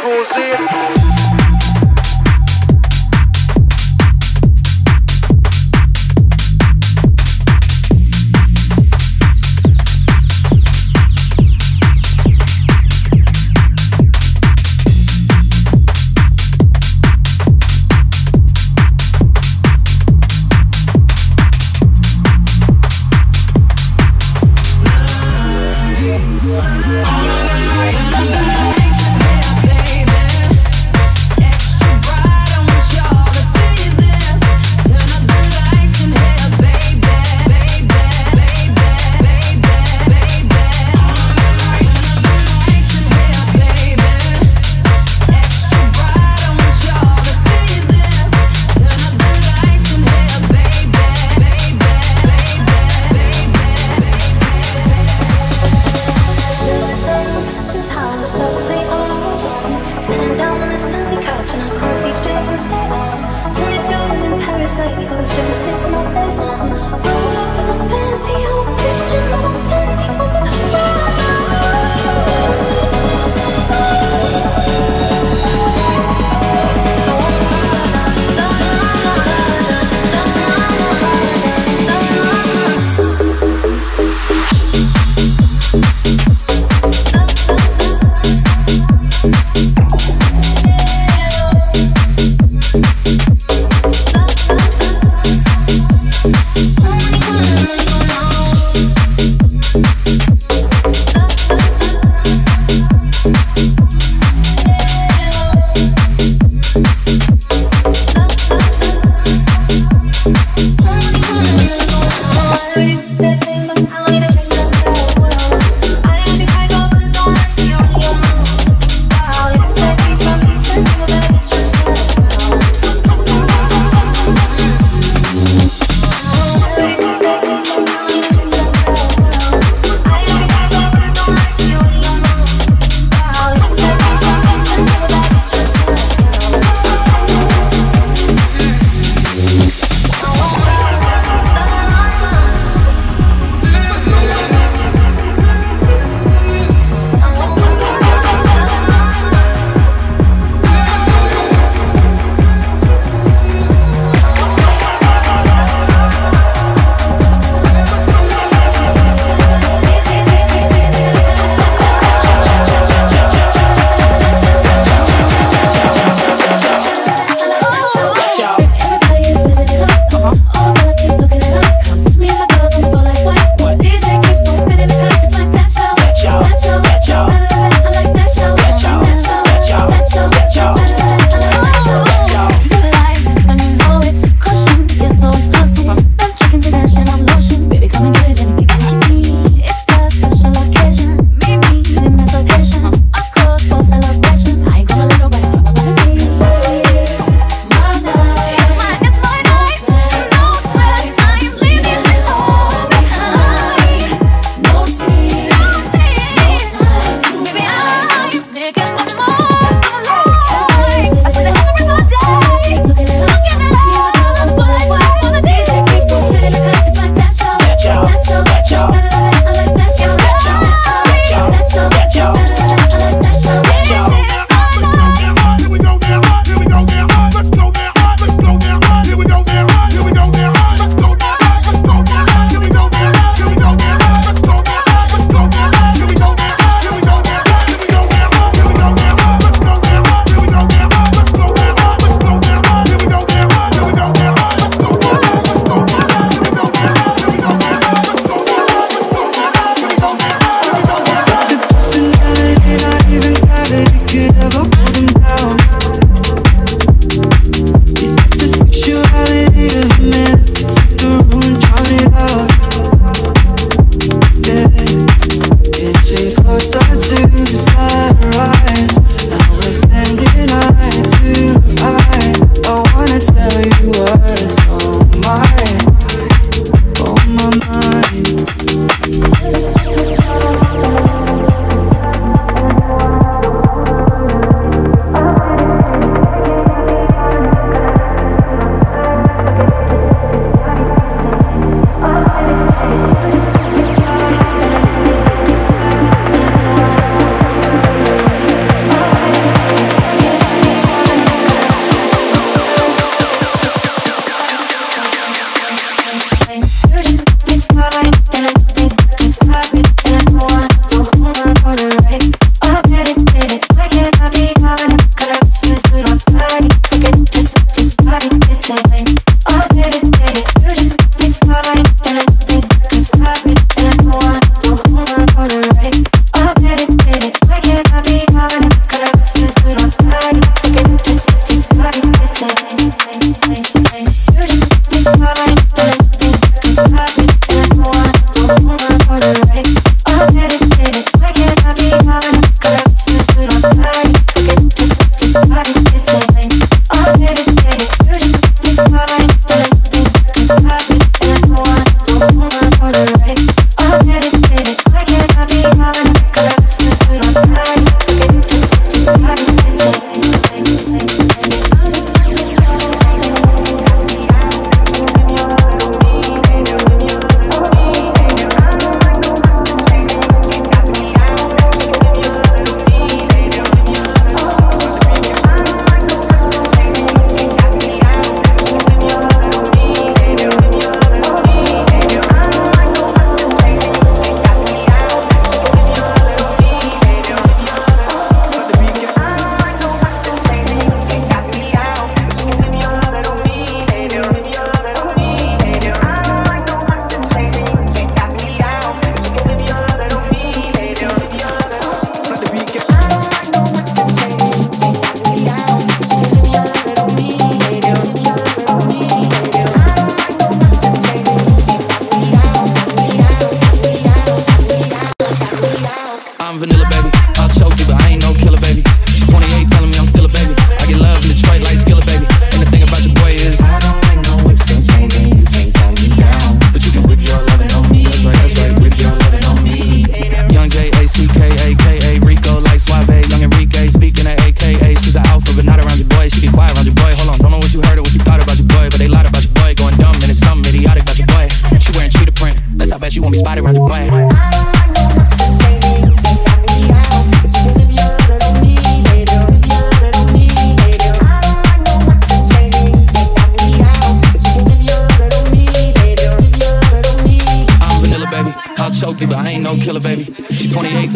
cruising.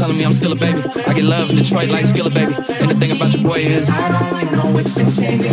telling me I'm still a baby. I get love in Detroit like Skilla, baby. And the thing about your boy is, I don't even no it's changing.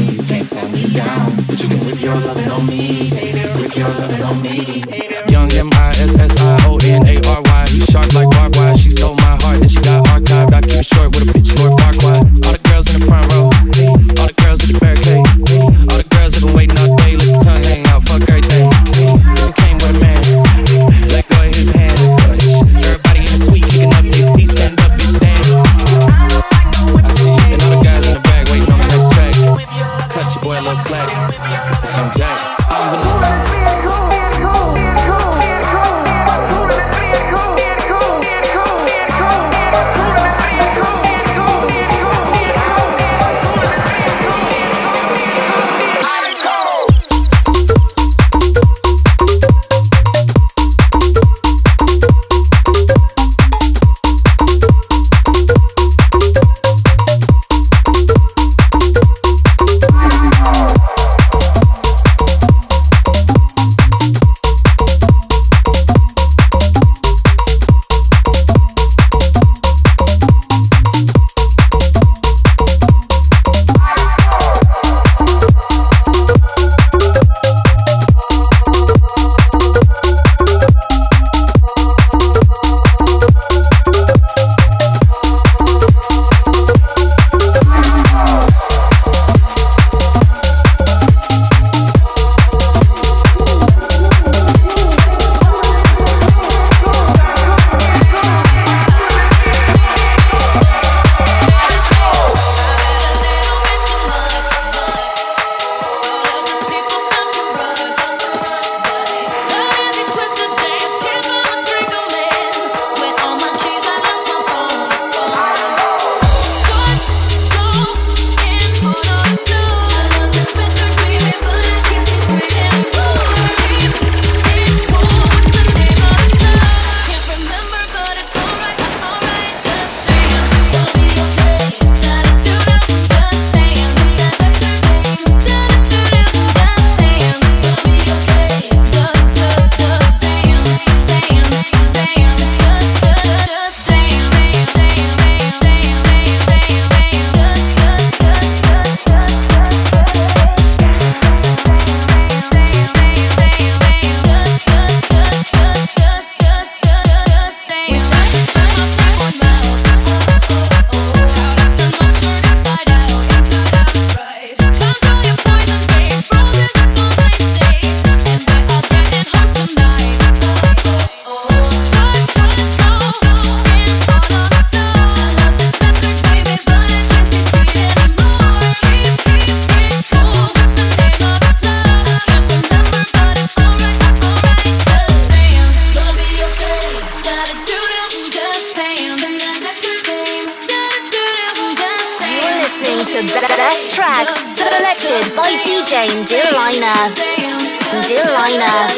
to the best tracks selected by DJ De Layna. Delina.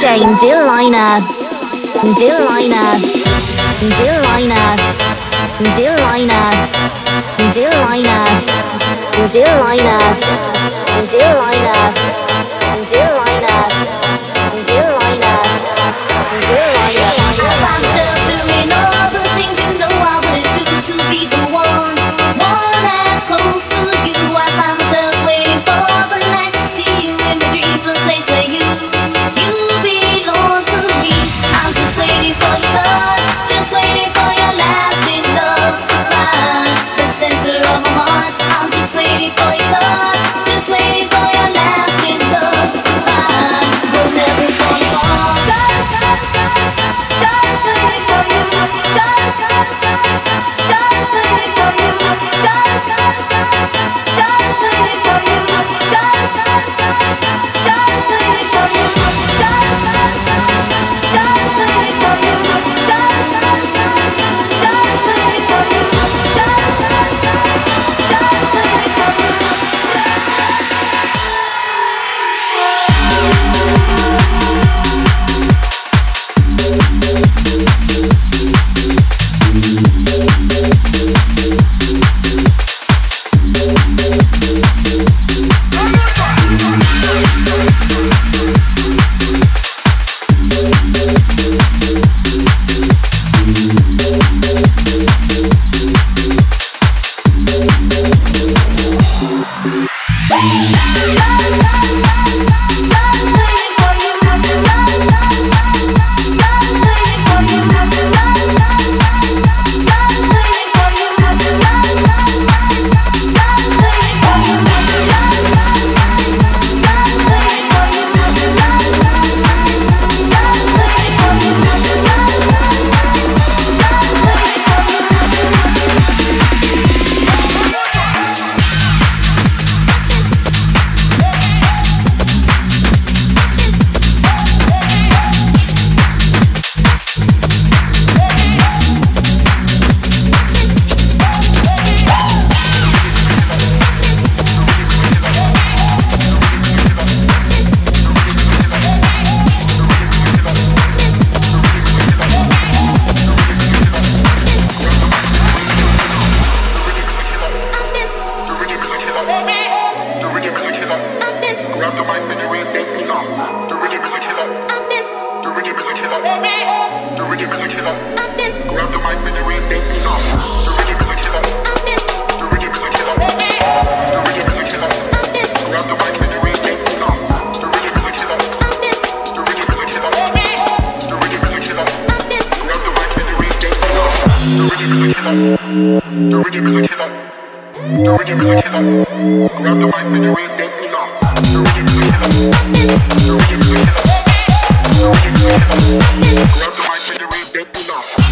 DJ De Layna. Delina. De Layna. Delina. De Layna. Delina.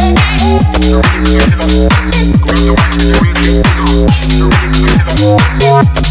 Grab the